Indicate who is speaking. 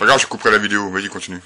Speaker 1: Regarde, je couperai la vidéo. Vas-y, continue.